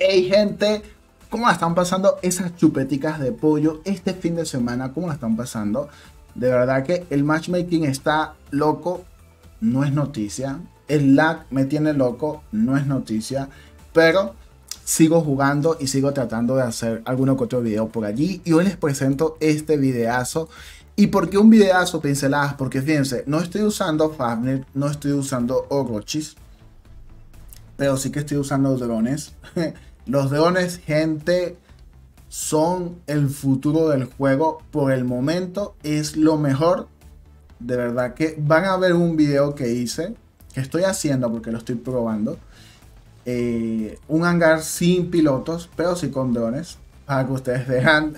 Hey gente, ¿cómo la están pasando esas chupeticas de pollo este fin de semana? ¿Cómo la están pasando? De verdad que el matchmaking está loco, no es noticia. El lag me tiene loco, no es noticia. Pero sigo jugando y sigo tratando de hacer alguno que otro video por allí. Y hoy les presento este videazo. ¿Y por qué un videazo pinceladas? Porque fíjense, no estoy usando Fafnir, no estoy usando Orochis. Pero sí que estoy usando drones. Los drones, gente, son el futuro del juego. Por el momento es lo mejor. De verdad que van a ver un video que hice, que estoy haciendo porque lo estoy probando. Eh, un hangar sin pilotos, pero sí con drones, para que ustedes vean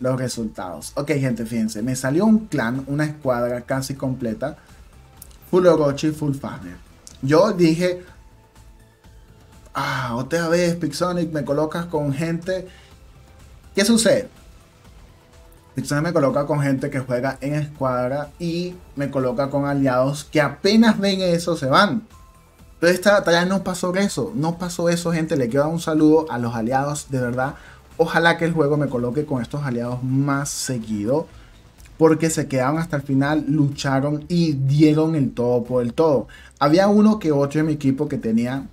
los resultados. Ok, gente, fíjense, me salió un clan, una escuadra casi completa, full Orochi, full Fafnir. Yo dije, ah, otra vez Pixonic me colocas con gente. ¿Qué sucede? Pixonic me coloca con gente que juega en escuadra y me coloca con aliados que apenas ven eso se van. Pero esta batalla no pasó eso, no pasó eso, gente. Le quiero dar un saludo a los aliados, de verdad. Ojalá que el juego me coloque con estos aliados más seguido. Porque se quedaron hasta el final, lucharon y dieron el todo por el todo. Había uno que otro en mi equipo que tenía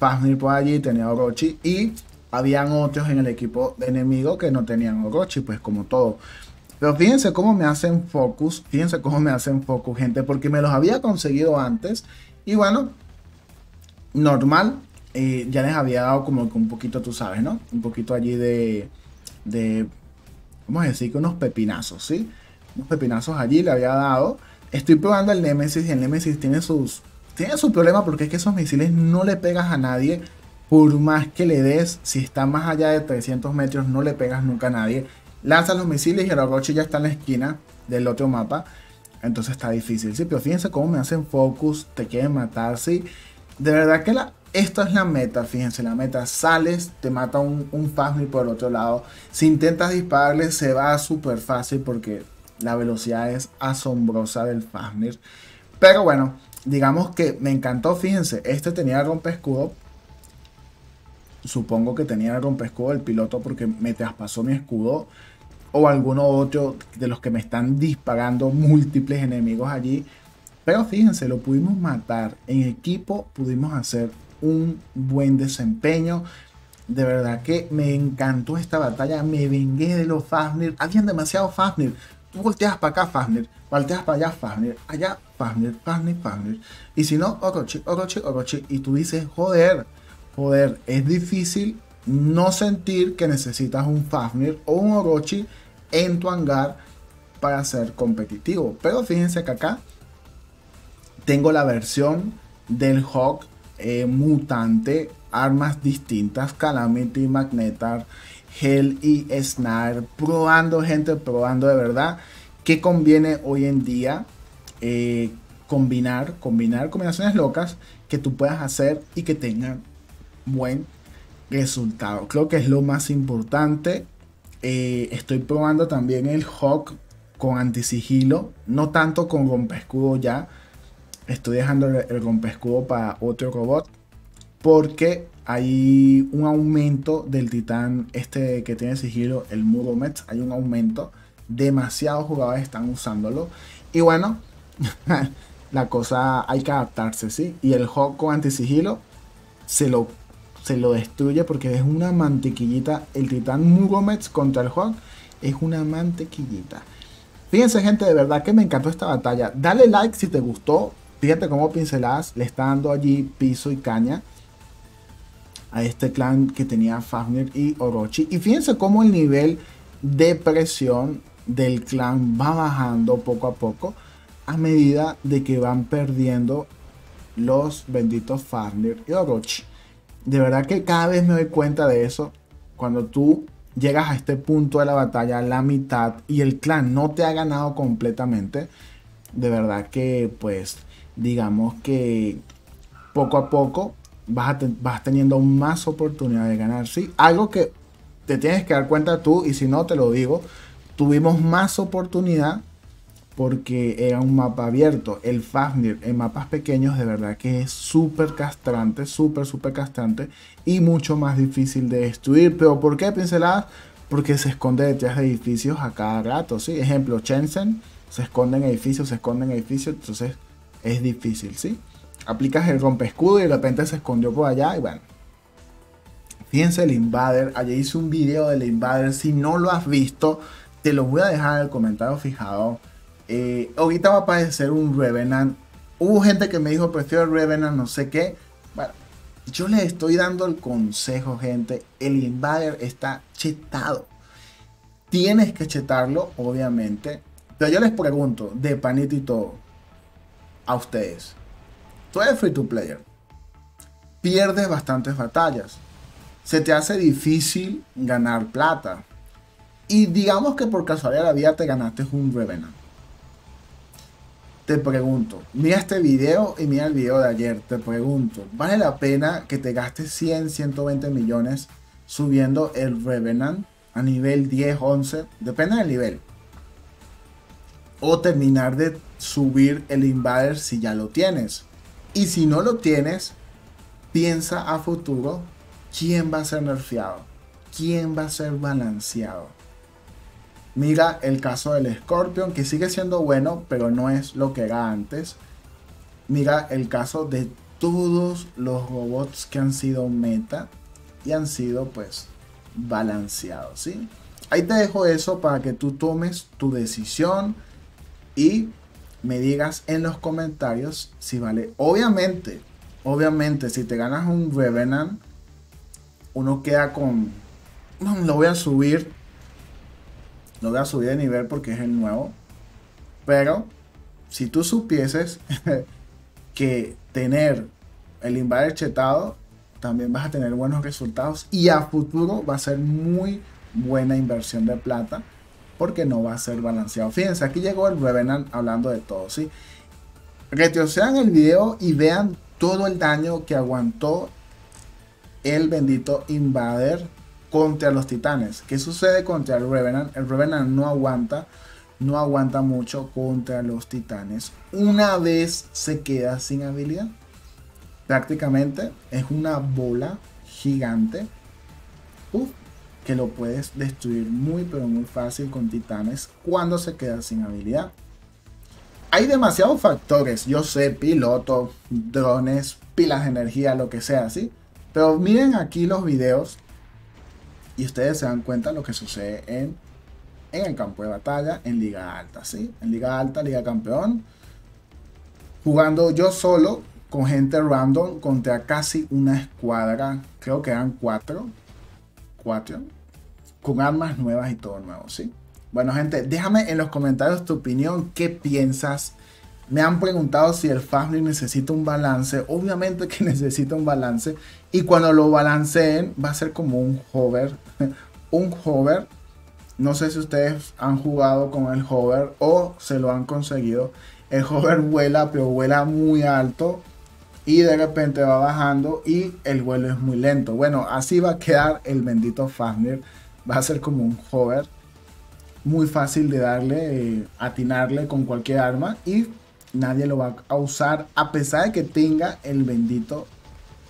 Fafnir por allí, tenía Orochi y habían otros en el equipo enemigo que no tenían Orochi, pues como todo. Pero fíjense cómo me hacen focus, fíjense cómo me hacen focus, gente, porque me los había conseguido antes. Y bueno, normal, eh, ya les había dado como que un poquito, tú sabes, ¿no? Un poquito allí de, de, vamos a decir que unos pepinazos, ¿sí? Unos pepinazos allí le había dado. Estoy probando el Nemesis y el Nemesis tiene sus, tiene su problema porque es que esos misiles no le pegas a nadie. Por más que le des, si está más allá de 300 metros, no le pegas nunca a nadie. Lanzas los misiles y el Orochi ya está en la esquina del otro mapa. Entonces está difícil. Sí, pero fíjense cómo me hacen focus, te quieren matar. Sí, de verdad que la, esta es la meta. Fíjense, la meta. Sales, te mata un, un por el otro lado. Si intentas dispararle, se va súper fácil porque la velocidad es asombrosa del Fafnir. Pero bueno, digamos que me encantó, fíjense, este tenía rompe escudo. Supongo que tenía rompe escudo el piloto porque me traspasó mi escudo. O alguno otro de los que me están disparando múltiples enemigos allí. Pero fíjense, lo pudimos matar. En equipo pudimos hacer un buen desempeño. De verdad que me encantó esta batalla. Me vengué de los Fafnir. Habían demasiado Fafnir. Tú volteas para acá, Fafnir. Volteas para allá, Fafnir. Allá, Fafnir, Fafnir, Fafnir. Y si no, Orochi, Orochi, Orochi. Y tú dices, joder, joder, es difícil no sentir que necesitas un Fafnir o un Orochi en tu hangar para ser competitivo. Pero fíjense que acá tengo la versión del Hawk eh, mutante, armas distintas, Calamity, Magnetar, Hell y Snare. Probando, gente, probando de verdad. ¿Qué conviene hoy en día? Eh, combinar, combinar combinaciones locas que tú puedas hacer y que tengan buen resultado. Creo que es lo más importante. Eh, estoy probando también el Hawk con antisigilo, no tanto con rompescudo ya. Estoy dejando el rompescudo para otro robot porque hay un aumento del titán este que tiene sigilo, el Muromets, hay un aumento. Demasiados jugadores están usándolo. Y bueno, la cosa hay que adaptarse, ¿sí? Y el Hawk con antisigilo se lo, se lo destruye porque es una mantequillita. El titán Muromets contra el Hawk es una mantequillita. Fíjense gente, de verdad que me encantó esta batalla. Dale like si te gustó. Fíjate cómo pinceladas le está dando allí piso y caña a este clan que tenía Fafnir y Orochi. Y fíjense cómo el nivel de presión del clan va bajando poco a poco a medida de que van perdiendo los benditos Fafnir y Orochi. De verdad que cada vez me doy cuenta de eso. Cuando tú llegas a este punto de la batalla, la mitad, y el clan no te ha ganado completamente, de verdad que pues digamos que poco a poco vas, vas teniendo más oportunidad de ganar. ¿sí? Algo que te tienes que dar cuenta tú, y si no te lo digo, tuvimos más oportunidad porque era un mapa abierto. El Fafnir en mapas pequeños de verdad que es súper castrante, súper, súper castrante y mucho más difícil de destruir. ¿Pero por qué pinceladas? Porque se esconde detrás de edificios a cada rato, ¿sí? Ejemplo, Shenzhen se esconde en edificios, se esconde en edificios, entonces es difícil, ¿sí? Aplicas el rompe escudo y de repente se escondió por allá y bueno. Fíjense el Invader, allí hice un video del Invader, si no lo has visto, te lo voy a dejar en el comentario fijado eh, ahorita va a aparecer un Revenant. Hubo gente que me dijo, prefiero el Revenant, no sé qué. Bueno, yo les estoy dando el consejo, gente. El Invader está chetado. Tienes que chetarlo, obviamente. Pero yo les pregunto, de panito y todo, a ustedes. Tú eres free to player. Pierdes bastantes batallas. Se te hace difícil ganar plata. Y digamos que por casualidad de la vida te ganaste un Revenant te pregunto, mira este video y mira el video de ayer, te pregunto, ¿vale la pena que te gastes 100, 120 millones subiendo el Revenant a nivel 10, 11? Depende del nivel. O terminar de subir el Invader si ya lo tienes. Y si no lo tienes, piensa a futuro quién va a ser nerfeado, quién va a ser balanceado. Mira el caso del Scorpion, que sigue siendo bueno, pero no es lo que era antes. Mira el caso de todos los robots que han sido meta y han sido pues balanceados, ¿sí? Ahí te dejo eso para que tú tomes tu decisión y me digas en los comentarios si vale. Obviamente, obviamente, si te ganas un Revenant, uno queda con... Lo voy a subir no voy a subir de nivel porque es el nuevo. Pero si tú supieses que tener el Invader chetado, también vas a tener buenos resultados. Y a futuro va a ser muy buena inversión de plata. Porque no va a ser balanceado. Fíjense, aquí llegó el Revenant hablando de todo, ¿sí? Retrocedan el video y vean todo el daño que aguantó el bendito Invader contra los titanes. ¿Qué sucede contra el Revenant? El Revenant no aguanta, no aguanta mucho contra los titanes. Una vez se queda sin habilidad, prácticamente es una bola gigante que lo puedes destruir muy pero muy fácil con titanes cuando se queda sin habilidad. Hay demasiados factores, yo sé, piloto, drones, pilas de energía, lo que sea, ¿sí? Pero miren aquí los videos y ustedes se dan cuenta de lo que sucede en, en el campo de batalla en Liga Alta, ¿sí? En Liga Alta, Liga Campeón, jugando yo solo con gente random contra casi una escuadra, creo que eran cuatro, cuatro, con armas nuevas y todo nuevo, ¿sí? Bueno, gente, déjame en los comentarios tu opinión, qué piensas. Me han preguntado si el Fastly necesita un balance. Obviamente que necesita un balance. Y cuando lo balanceen va a ser como un hover. un hover. No sé si ustedes han jugado con el hover o se lo han conseguido. El hover vuela, pero vuela muy alto. Y de repente va bajando y el vuelo es muy lento. Bueno, así va a quedar el bendito Fafnir. Va a ser como un hover. Muy fácil de darle, eh, atinarle con cualquier arma. Y nadie lo va a usar a pesar de que tenga el bendito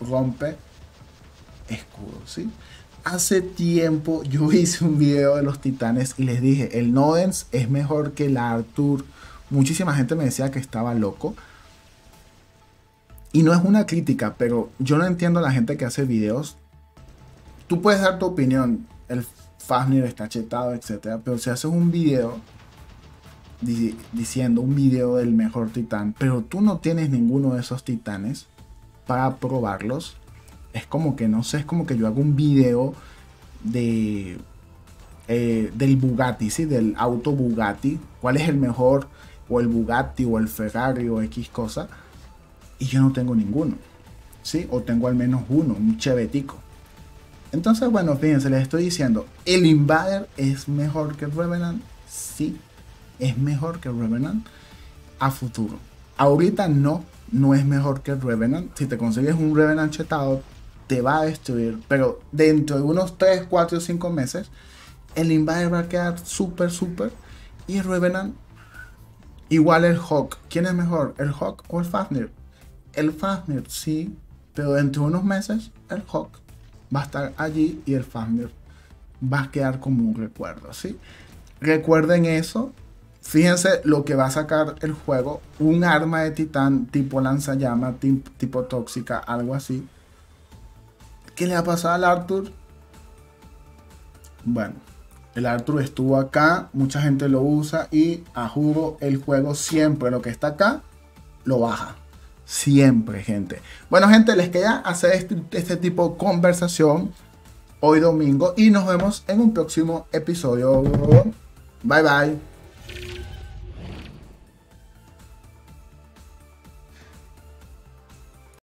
rompe escudo, ¿sí? Hace tiempo yo hice un video de los titanes y les dije, el Nodens es mejor que el Arthur. Muchísima gente me decía que estaba loco. Y no es una crítica, pero yo no entiendo a la gente que hace videos. Tú puedes dar tu opinión, el Fafnir está chetado, etc. Pero si haces un video diciendo un video del mejor titán, pero tú no tienes ninguno de esos titanes para probarlos, es como que no sé, es como que yo hago un video de eh, del Bugatti, ¿sí? del auto Bugatti, cuál es el mejor, o el Bugatti, o el Ferrari, o X cosa, y yo no tengo ninguno, ¿sí? o tengo al menos uno, un chevetico. Entonces, bueno, fíjense, les estoy diciendo, ¿el Invader es mejor que el Revenant? Sí, es mejor que Revenant a futuro. ahorita no, no es mejor que Revenant. Si te consigues un Revenant chetado, te va a destruir. Pero dentro de unos 3, 4 o 5 meses, el Invader va a quedar súper, súper. Y Revenant, igual el Hawk. ¿Quién es mejor, el Hawk o el Fafnir? El Fafnir, sí, pero dentro de unos meses, el Hawk va a estar allí y el Fafnir va a quedar como un recuerdo, ¿sí? Recuerden eso. Fíjense lo que va a sacar el juego. Un arma de titán tipo lanzallama, tipo tóxica, algo así. ¿Qué le ha pasado al Arthur? Bueno, el Arthur estuvo acá, mucha gente lo usa y a juro el juego siempre lo que está acá lo baja. Siempre, gente. Bueno, gente, les queda hacer este, este tipo de conversación hoy domingo y nos vemos en un próximo episodio. Bye bye.